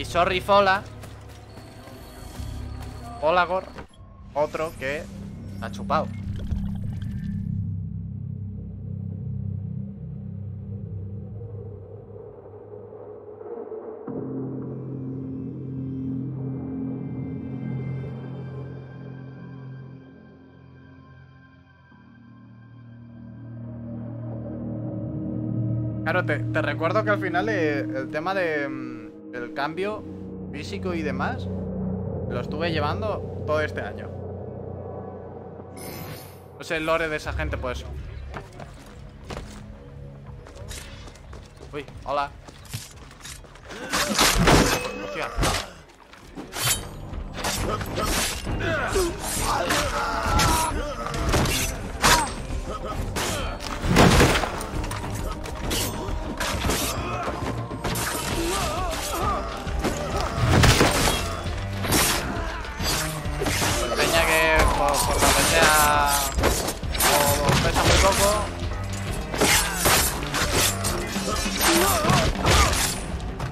Y Sorry Fola. Olagor. Otro que ha chupado. Claro, te, te recuerdo que al final eh, el tema de mm, el cambio físico y demás lo estuve llevando todo este año. No sé el lore de esa gente, pues. Uy, hola. Hostia. Por, por lo que sea o pesa muy poco.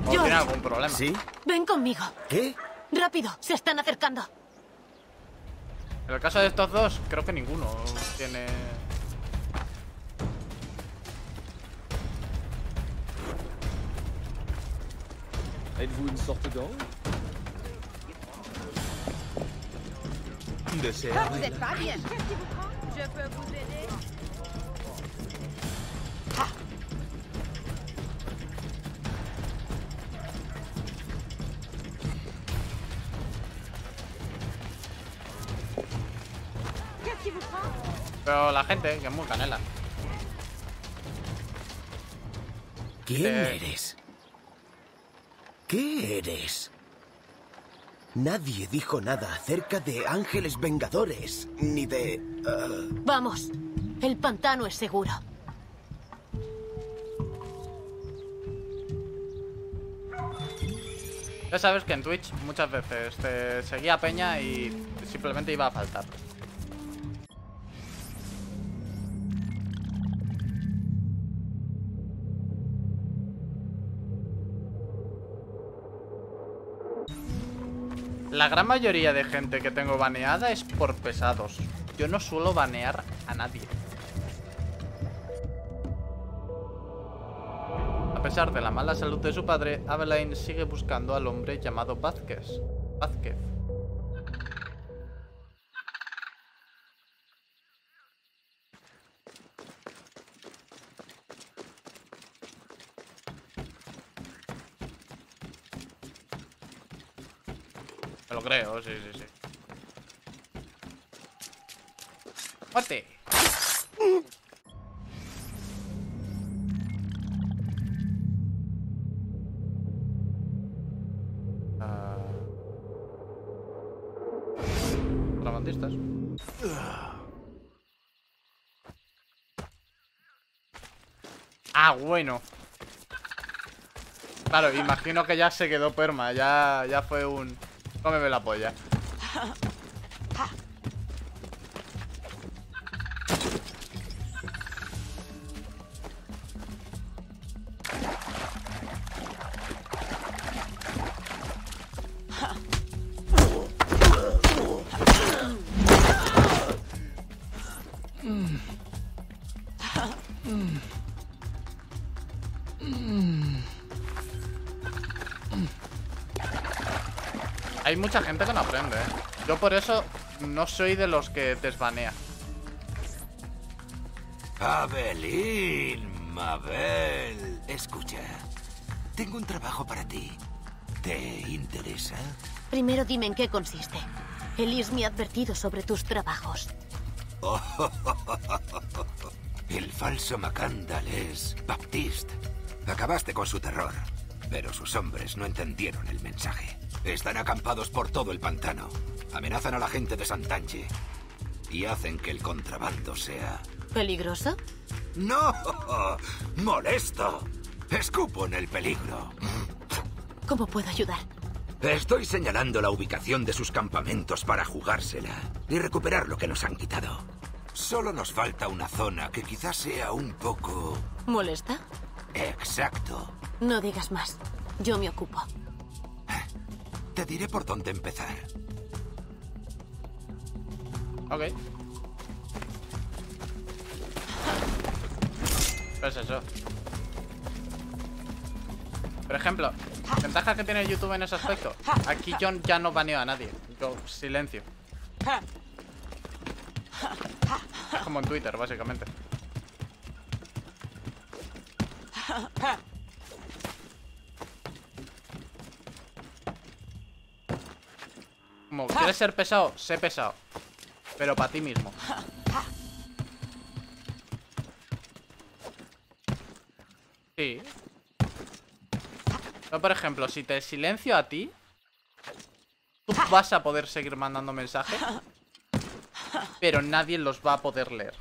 O tiene algún problema. ¿Sí? Ven conmigo. ¿Qué? Rápido, se están acercando. En el caso de estos dos, creo que ninguno tiene. Êtes-vous une sorte d'ange De ces Ah, vous êtes pas bien. Je peux vous aider Qu'est-ce qui vous prend Pero la gente, que es muy canela. ¿Quién Eh. eres? ¿Qué eres? Nadie dijo nada acerca de ángeles vengadores, ni de... ah, Vamos. El pantano es seguro. Ya sabes que en Twitch muchas veces te seguía Peña y simplemente iba a faltar. La gran mayoría de gente que tengo baneada es por pesados. Yo no suelo banear a nadie. A pesar de la mala salud de su padre, Aveline sigue buscando al hombre llamado Vázquez. Vázquez. Me lo creo, sí, sí, sí. ¡Muerte! Ah. Contrabandistas. Ah, bueno. Claro, imagino que ya se quedó perma. Ya, ya fue un... Cómeme la polla. Hay mucha gente que no aprende, ¿eh? Yo por eso no soy de los que desbanea. Abelín, Mabel. Escucha, tengo un trabajo para ti. ¿Te interesa? Primero dime en qué consiste. Elise me ha advertido sobre tus trabajos. El falso Macandal es Baptiste. Acabaste con su terror, pero sus hombres no entendieron el mensaje. Están acampados por todo el pantano. Amenazan a la gente de Santanche. Y hacen que el contrabando sea... ¿Peligroso? ¡No! ¡Molesto! Escupo en el peligro. ¿Cómo puedo ayudar? Estoy señalando la ubicación de sus campamentos para jugársela y recuperar lo que nos han quitado. Solo nos falta una zona que quizás sea un poco... ¿Molesta? Exacto. No digas más. Yo me ocupo. Te diré por dónde empezar. Ok. Pues eso. Por ejemplo, ventaja que tiene YouTube en ese aspecto. Aquí yo ya no baneo a nadie. Yo silencio. Es como en Twitter, básicamente. Como quieres ser pesado, sé pesado. Pero para ti mismo. Sí. Pero, por ejemplo, si te silencio a ti, tú vas a poder seguir mandando mensajes, pero nadie los va a poder leer.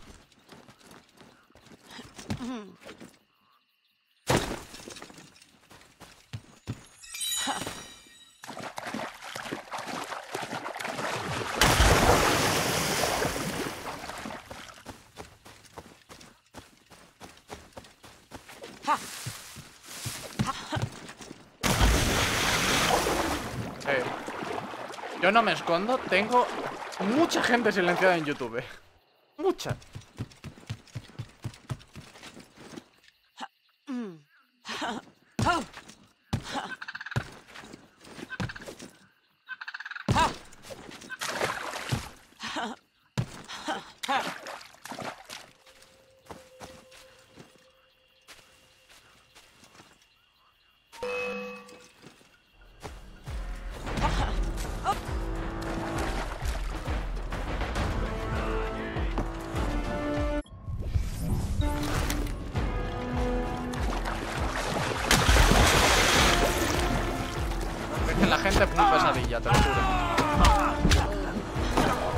Eh, yo no me escondo, tengo mucha gente silenciada en YouTube. Mucha.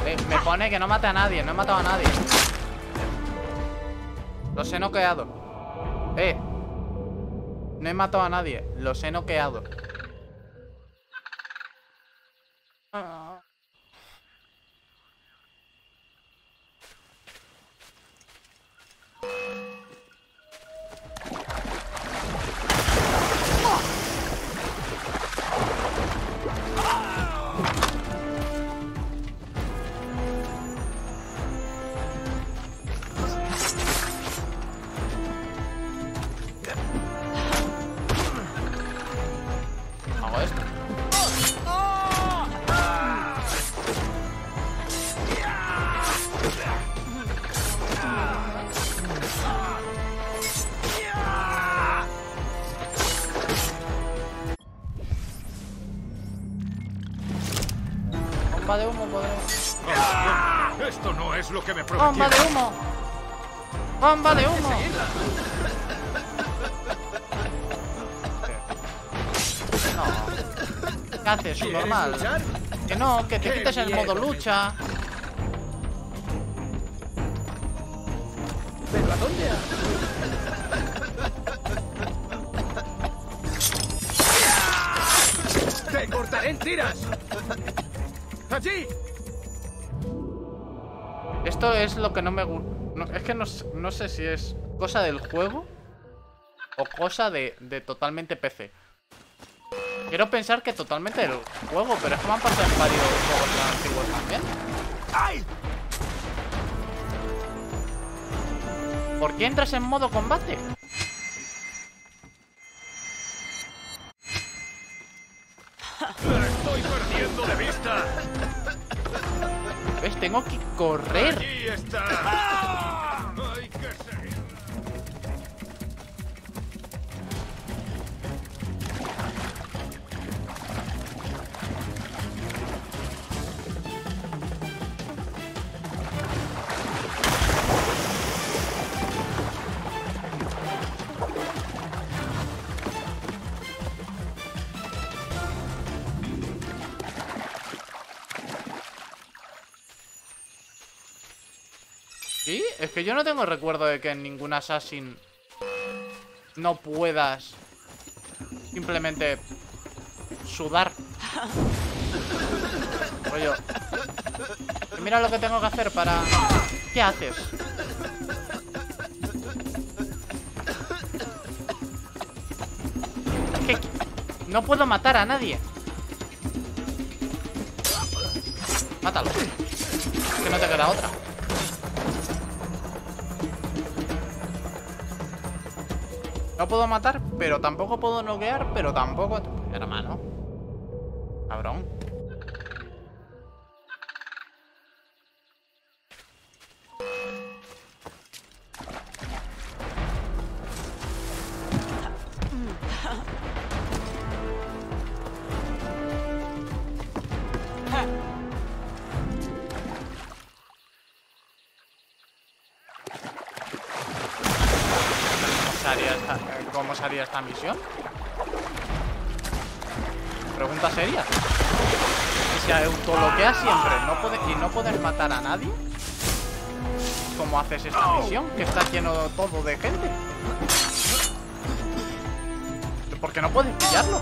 Eh, me pone que no mate a nadie, no he matado a nadie. Los he noqueado. Eh. No he matado a nadie, los he noqueado. Bomba de humo, podemos. Esto no es lo que me ¡Bomba de humo! ¡Bomba de humo! No. ¿Qué haces? Normal. Que no, que te quites el modo lucha. ¿Pero a dónde? ¡Te cortaré en tiras! ¡Allí! Esto es lo que no me gusta. es que no, no sé si es cosa del juego o cosa de, de totalmente PC. Quiero pensar que totalmente del juego, pero es que me han pasado en varios juegos tan antiguos también. ¡Ay! ¿Por qué entras en modo combate? ¡La estoy perdiendo de vista! Tengo que correr. Es que yo no tengo recuerdo de que en ningún Assassin no puedas simplemente sudar. Rollo. Mira lo que tengo que hacer para... ¿Qué haces? No puedo matar a nadie. Mátalo. Es que no te queda otra. Puedo matar, pero tampoco puedo noquear, pero tampoco... Hermano. Cabrón. Cómo se haría esta misión? Pregunta seria. Se autobloquea siempre no puede, y no puedes matar a nadie, ¿cómo haces esta misión? Que está lleno todo de gente. Porque no puedes pillarlo.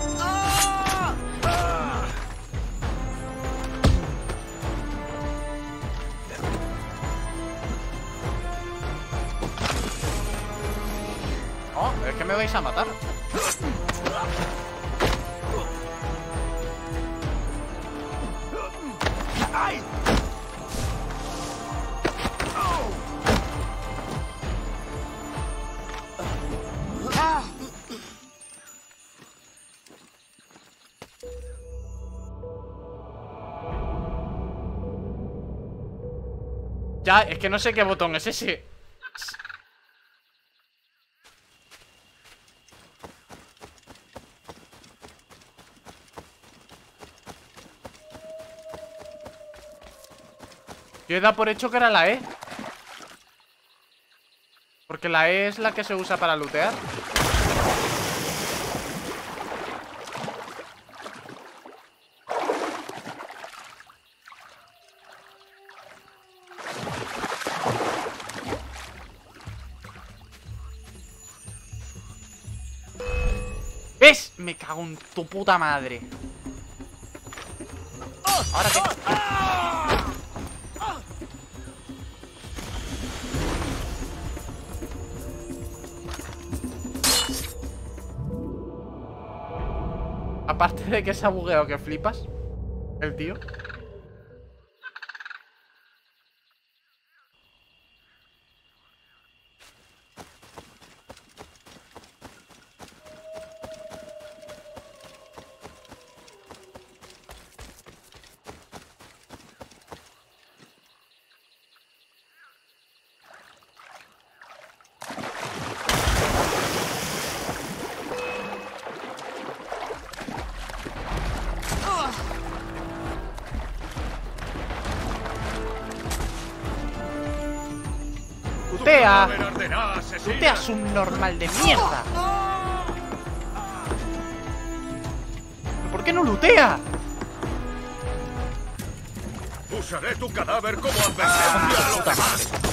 Es que me vais a matar. Ya, es que no sé qué botón es ese. Yo he dado por hecho que era la E. Porque la E es la que se usa para lootear. ¿Ves? Me cago en tu puta madre. Ahora qué. Aparte de que se ha bugueado que flipas El tío Tutea. Tutea subnormal de mierda ¿Pero ¿Por qué no lutea? Usaré tu cadáver como advertencia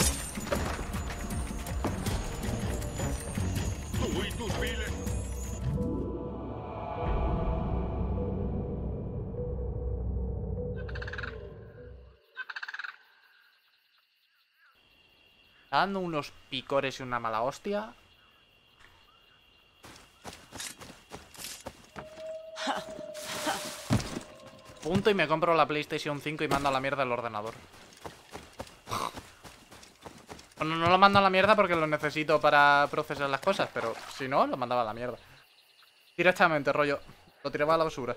Dando unos picores y una mala hostia. Punto y me compro la PlayStation 5 y mando a la mierda el ordenador. Bueno, no lo mando a la mierda porque lo necesito para procesar las cosas Pero si no, lo mandaba a la mierda. Directamente, rollo Lo tiraba a la basura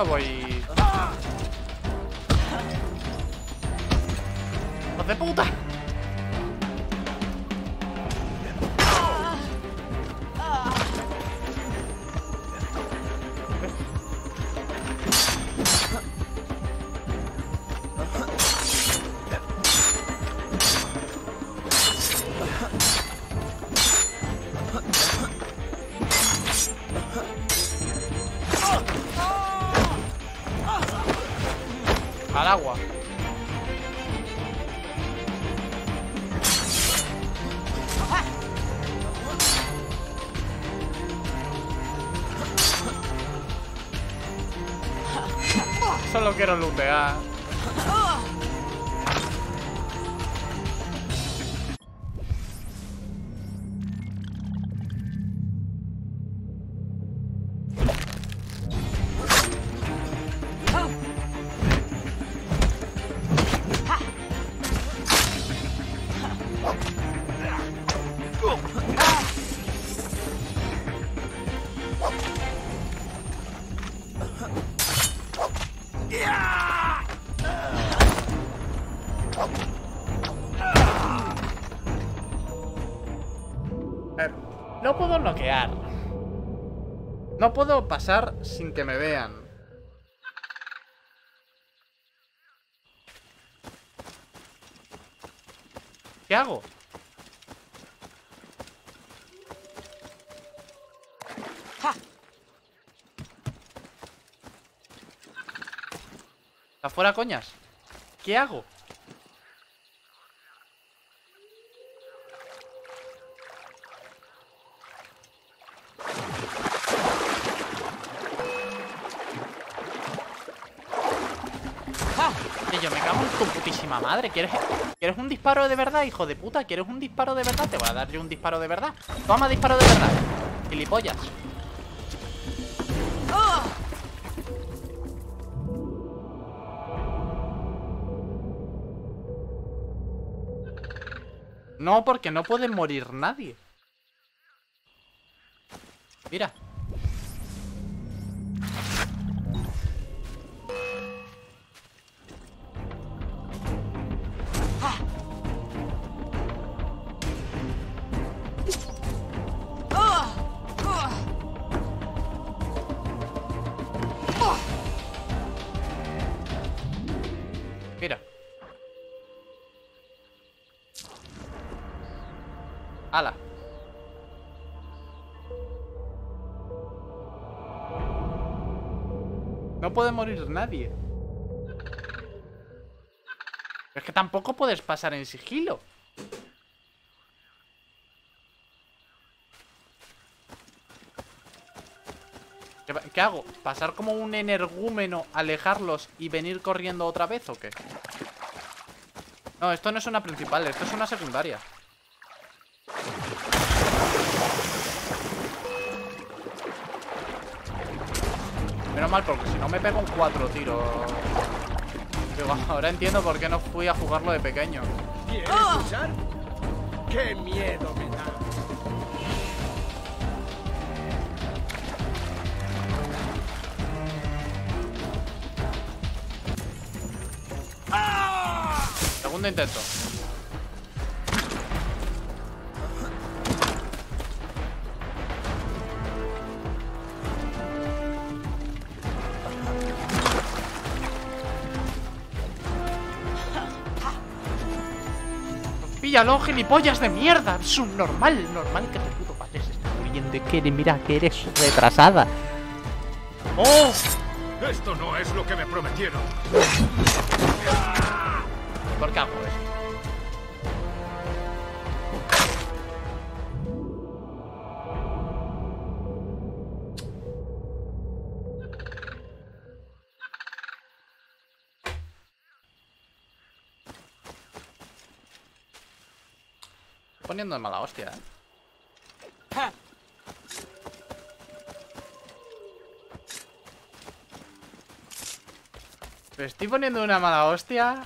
Yo voy... ¡Hijos quiero lootear. No puedo pasar sin que me vean. ¿Qué hago? ¿Afuera, coñas? ¿Qué hago? Madre. ¿Quieres, ¿Quieres un disparo de verdad, hijo de puta? ¿Quieres un disparo de verdad? Te voy a dar yo un disparo de verdad. Toma disparo de verdad. Gilipollas. No, porque no puede morir nadie. Mira. Ala. No puede morir nadie. Es que tampoco puedes pasar en sigilo. ¿Qué, va- qué hago? ¿Pasar como un energúmeno, alejarlos y venir corriendo otra vez o qué? No, esto no es una principal, esto es una secundaria. Menos mal, porque si no me pego un cuatro tiros. Ahora entiendo por qué no fui a jugarlo de pequeño. ¿Quieres luchar? ¡Qué miedo me da! Segundo intento. Píllalo, gilipollas de mierda. Un normal, que tu puto padre se esté muriendo y que mira que eres retrasada. ¡Oh! Esto no es lo que me prometieron. ¿Por qué hago eso? Poniendo de mala hostia, eh. Me estoy poniendo una mala hostia.